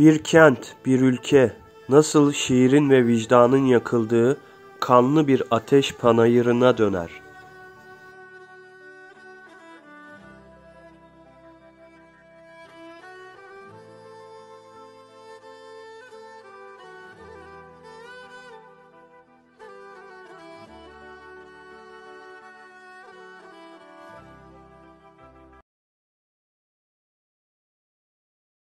Bir kent, bir ülke nasıl şiirin ve vicdanın yakıldığı kanlı bir ateş panayırına döner.